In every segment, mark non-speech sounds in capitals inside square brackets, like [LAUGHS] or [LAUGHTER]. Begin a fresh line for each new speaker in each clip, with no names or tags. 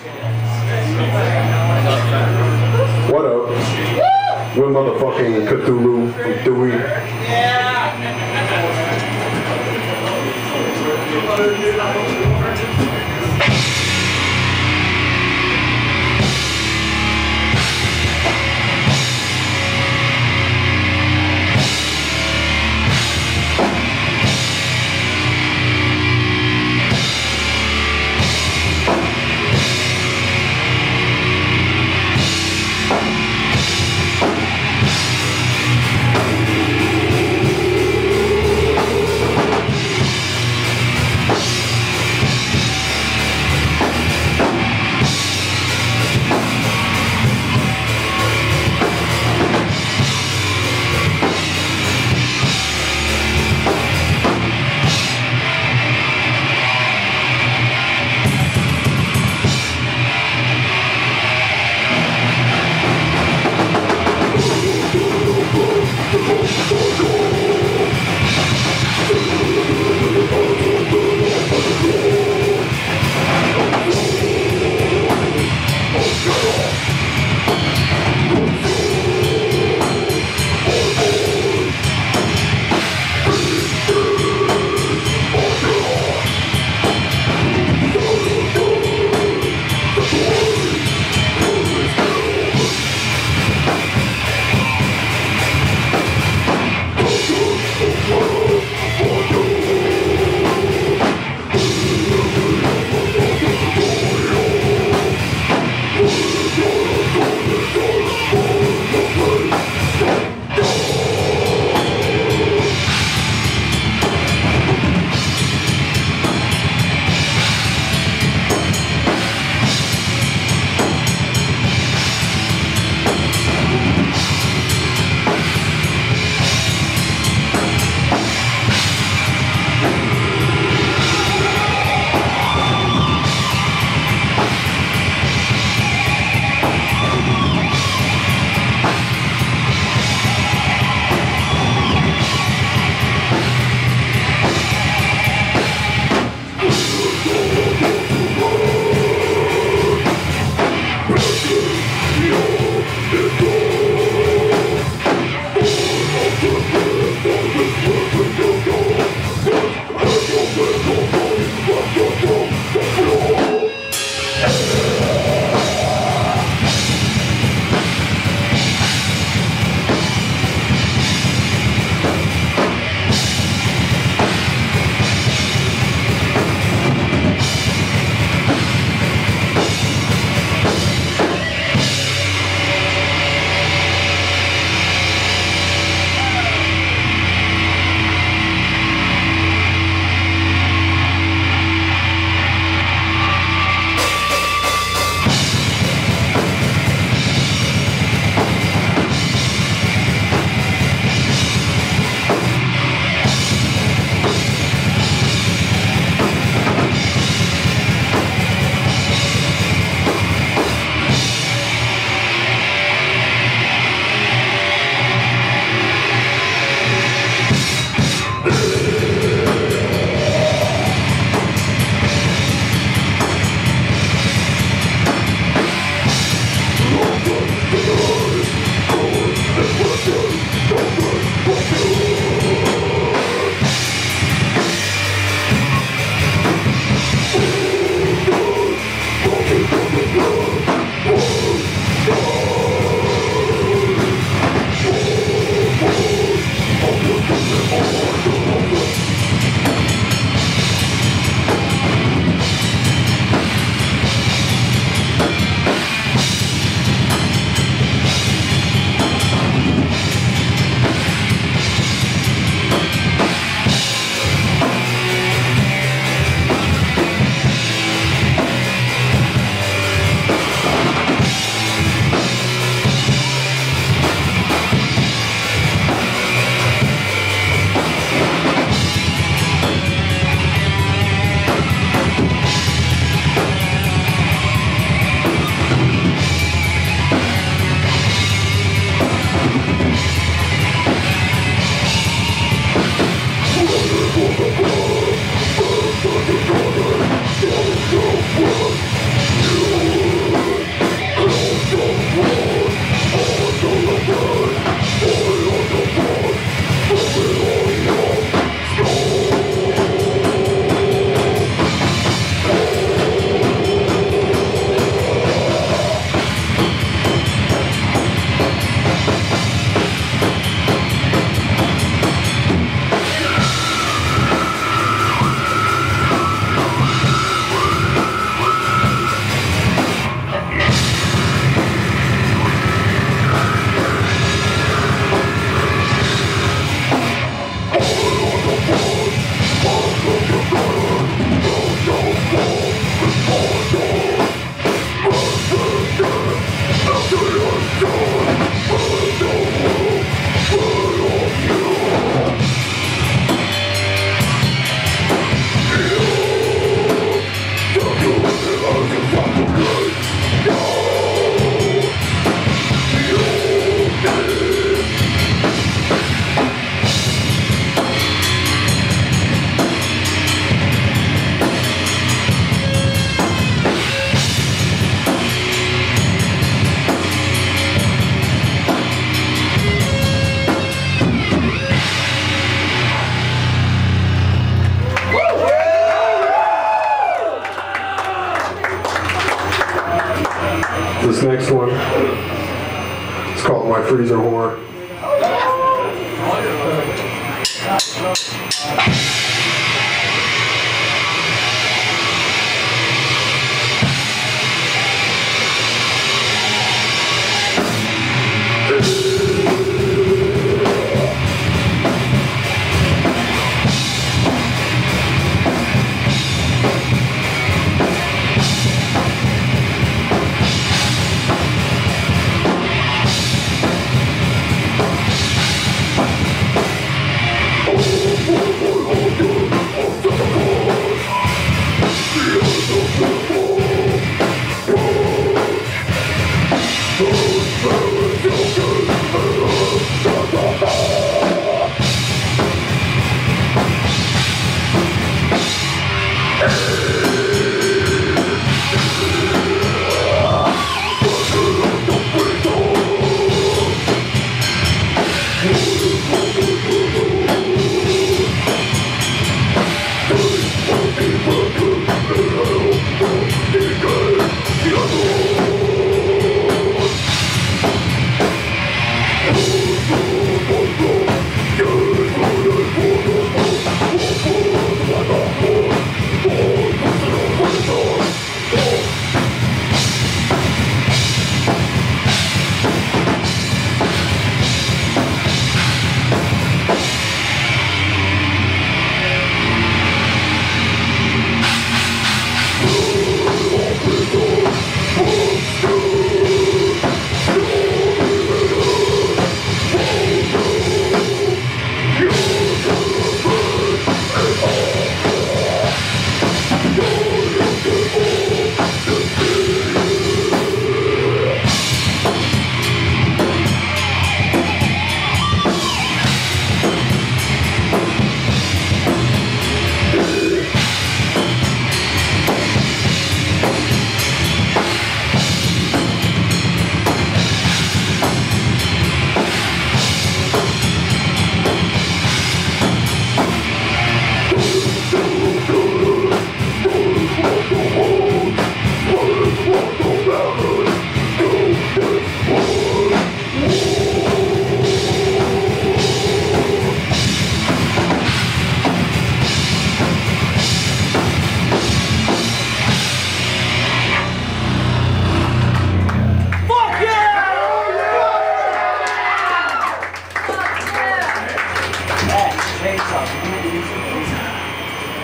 What up? We're motherfucking Kthulhu from Dewey.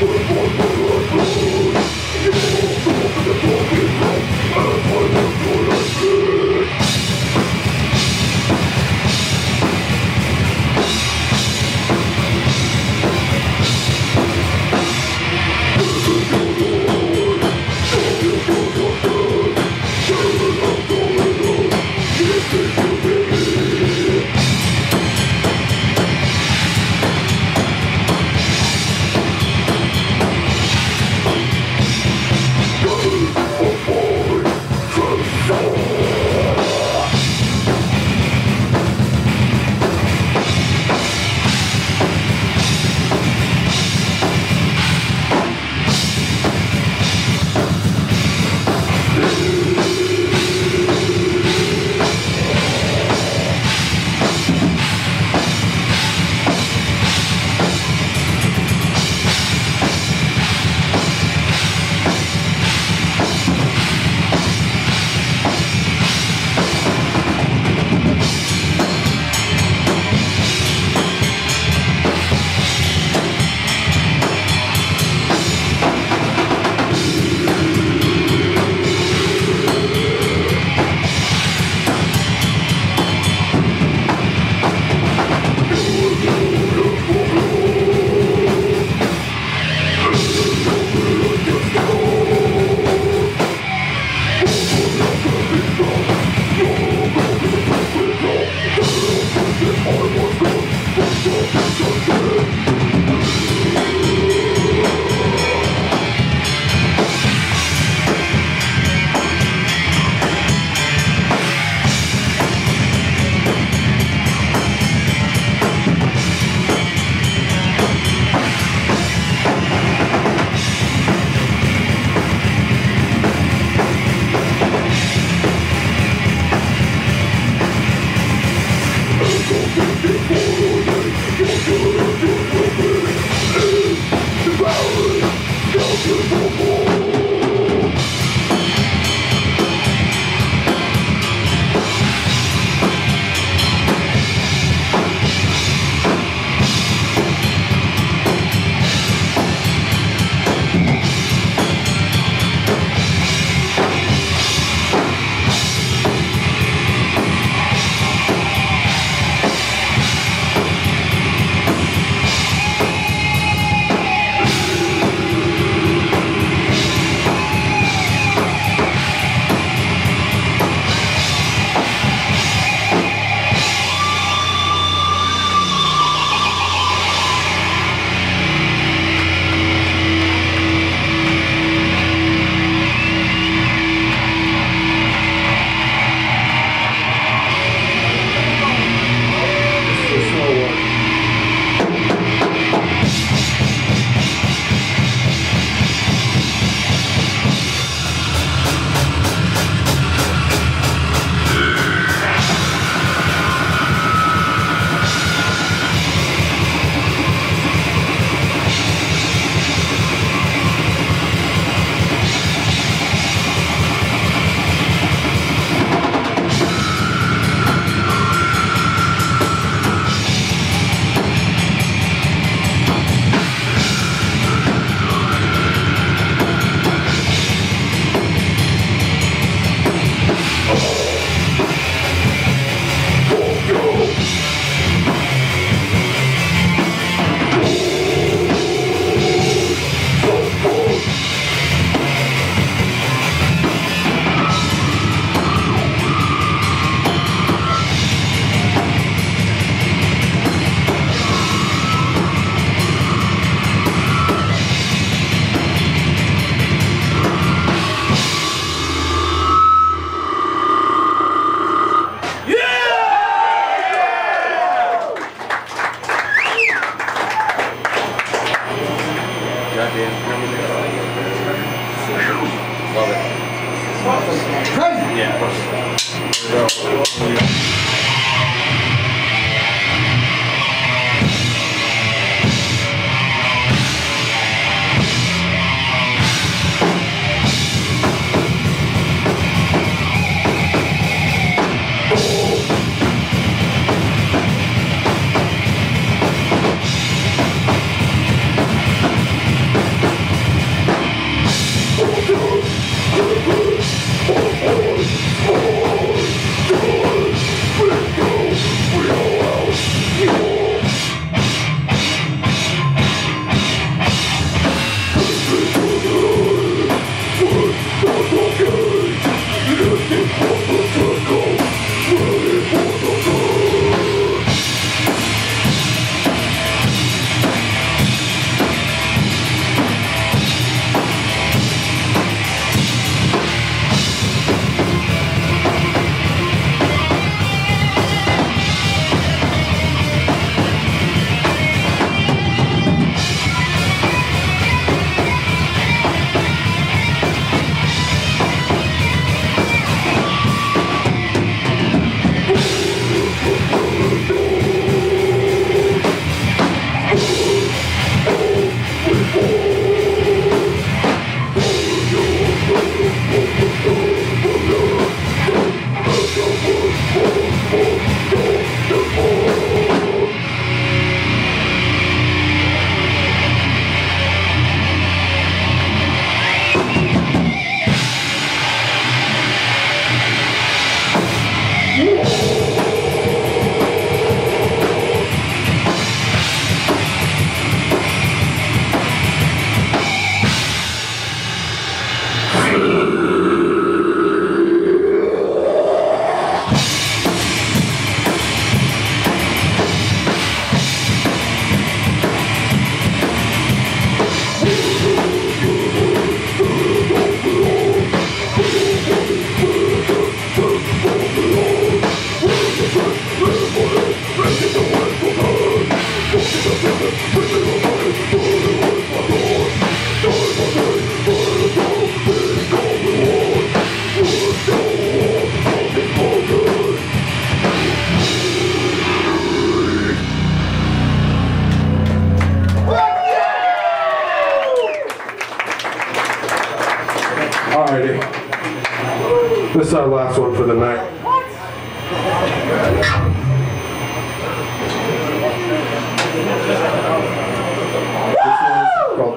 Oh,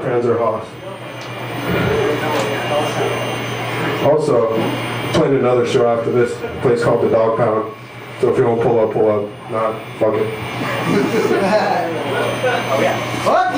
One's called Panzer Also, playing another show after this place called the Dog Pound. So if you want to pull up, pull up. Not, fuck it. [LAUGHS]
Oh, fuck it.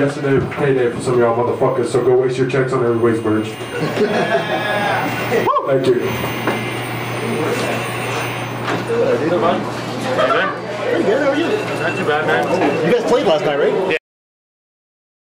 Yesterday was payday for some of y'all motherfuckers, so go waste your checks on everybody's merch. [LAUGHS] Thank you.
Pretty good, how are you?
Not too bad, man.
You guys played last night, right?